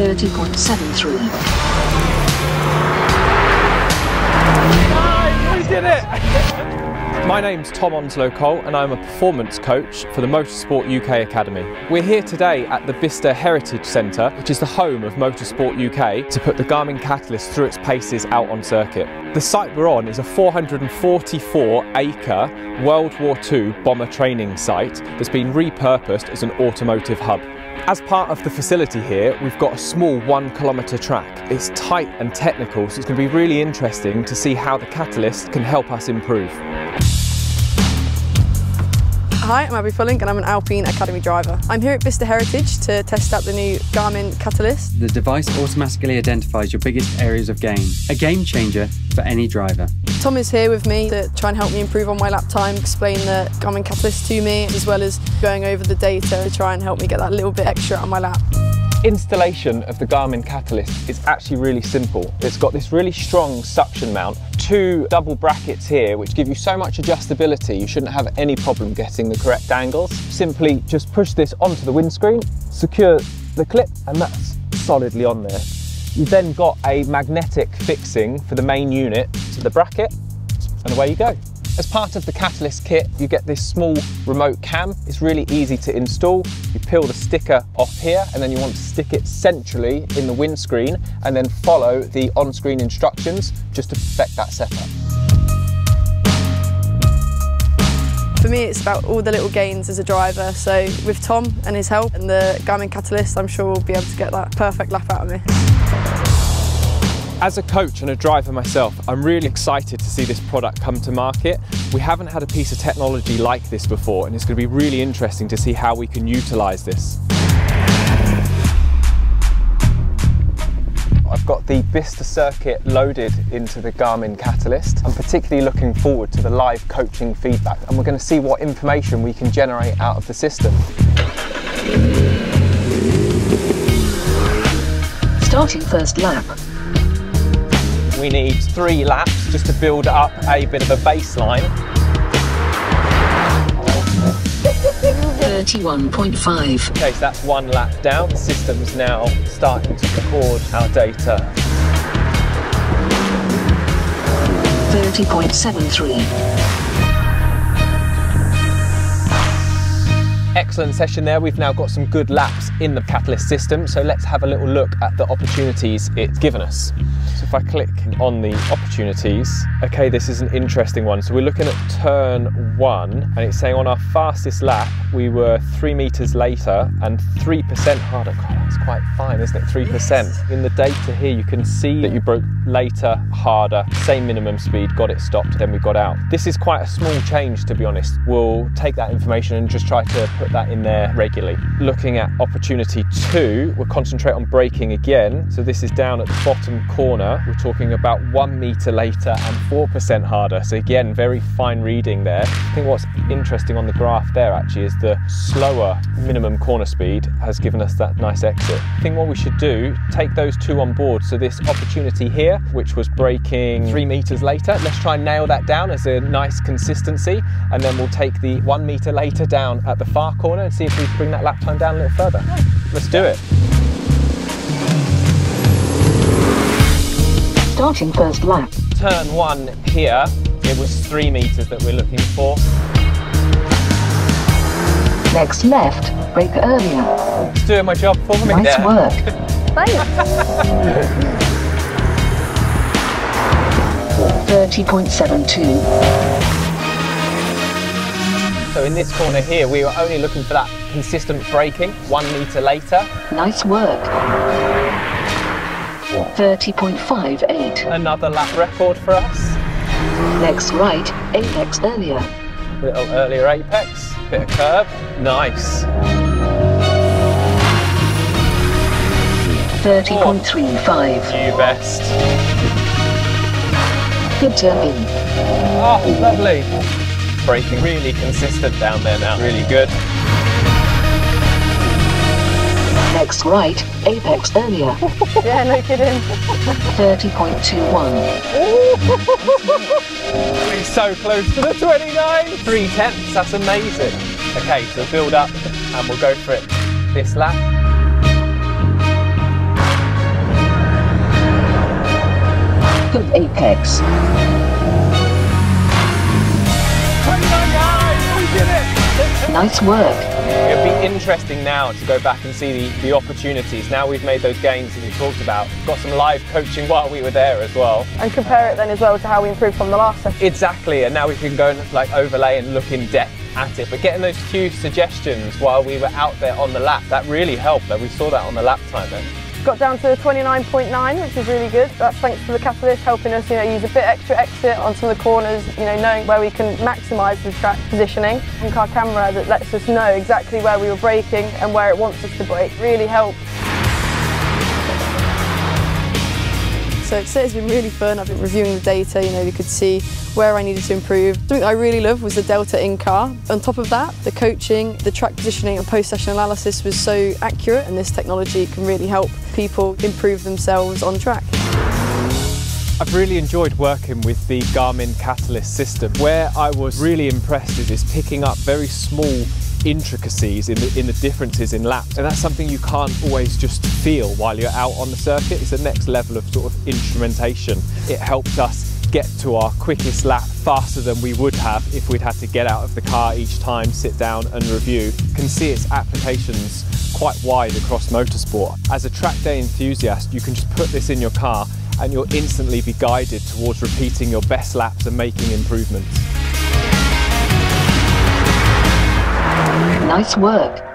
30.73. We did it! My name's Tom Onslow Cole and I'm a performance coach for the Motorsport UK Academy. We're here today at the Bicester Heritage Centre, which is the home of Motorsport UK, to put the Garmin Catalyst through its paces out on circuit. The site we're on is a 444 acre World War II bomber training site that's been repurposed as an automotive hub. As part of the facility here, we've got a small one kilometre track. It's tight and technical, so it's going to be really interesting to see how the Catalyst can help us improve. Hi, I'm Abbi Pulling and I'm an Alpine Academy driver. I'm here at Bicester Heritage to test out the new Garmin Catalyst. The device automatically identifies your biggest areas of gain, a game changer for any driver. Tom is here with me to try and help me improve on my lap time, explain the Garmin Catalyst to me, as well as going over the data to try and help me get that little bit extra on my lap. Installation of the Garmin Catalyst is actually really simple. It's got this really strong suction mount, two double brackets here which give you so much adjustability you shouldn't have any problem getting the correct angles. Simply just push this onto the windscreen, secure the clip and that's solidly on there. You've then got a magnetic fixing for the main unit to the bracket and away you go. As part of the Catalyst kit, you get this small remote cam. It's really easy to install. You peel the sticker off here and then you want to stick it centrally in the windscreen and then follow the on-screen instructions just to perfect that setup. For me, it's about all the little gains as a driver. So with Tom and his help and the Garmin Catalyst, I'm sure we'll be able to get that perfect lap out of me. As a coach and a driver myself, I'm really excited to see this product come to market. We haven't had a piece of technology like this before and it's going to be really interesting to see how we can utilise this. I've got the Bicester circuit loaded into the Garmin Catalyst. I'm particularly looking forward to the live coaching feedback and we're going to see what information we can generate out of the system. Starting first lap. We need three laps just to build up a bit of a baseline. 31.5. Okay, so that's one lap down. The system's now starting to record our data. 30.73. Excellent session there. We've now got some good laps in the Catalyst system, so let's have a little look at the opportunities it's given us. So if I click on the opportunities, okay, this is an interesting one. So we're looking at turn one, and it's saying on our fastest lap, we were three meters later and 3% harder. God, that's quite fine, isn't it? 3%. In the data here, you can see that you broke later, harder, same minimum speed, got it stopped, then we got out. This is quite a small change, to be honest. We'll take that information and just try to put that in there regularly. Looking at opportunity two, we'll concentrate on braking again. So this is down at the bottom corner. We're talking about one meter later and 4% harder. So again, very fine reading there. I think what's interesting on the graph there actually is the slower minimum corner speed has given us that nice exit. I think what we should do, take those two on board. So this opportunity here, which was braking three meters later, let's try and nail that down as a nice consistency. And then we'll take the one meter later down at the far far corner and see if we can bring that lap time down a little further. Let's do it. Starting first lap. Turn one here, it was three metres that we're looking for. Next left, brake earlier. It's doing my job for me Nice there. work. Thirty point seven two. So in this corner here, we were only looking for that consistent braking, one metre later. Nice work. Thirty point five eight. Another lap record for us. Next right, apex earlier. Little earlier apex, bit of curb, nice. Thirty point three five. You best. Good turn in. Oh, ah, lovely braking really consistent down there now, really good. Next right, apex earlier. yeah, no kidding. 30.21. He's so close to the 29. Three tenths, that's amazing. Okay, so build up and we'll go for it this lap. Good apex. Nice work. It'd be interesting now to go back and see the, the opportunities. Now we've made those gains that we talked about. Got some live coaching while we were there as well. And compare it then as well to how we improved from the last session. Exactly, and now we can go and like overlay and look in depth at it. But getting those few suggestions while we were out there on the lap, that really helped. Though we saw that on the lap time then. Got down to 29.9, which is really good. That's thanks to the catalyst helping us, you know, use a bit extra exit on some of the corners, you know, knowing where we can maximise the track positioning. And car camera that lets us know exactly where we were braking and where it wants us to brake really helped. So today's been really fun. I've been reviewing the data, you know, we could see where I needed to improve. Something I really loved was the Delta in-car. On top of that, the coaching, the track positioning and post-session analysis was so accurate and this technology can really help people improve themselves on track. I've really enjoyed working with the Garmin Catalyst system. Where I was really impressed is, is picking up very small intricacies in the, in the differences in laps and that's something you can't always just feel while you're out on the circuit. It's the next level of sort of instrumentation. It helped us get to our quickest lap faster than we would have if we'd had to get out of the car each time, sit down and review. Can see its applications quite wide across motorsport. As a track day enthusiast, you can just put this in your car and you'll instantly be guided towards repeating your best laps and making improvements. Nice work.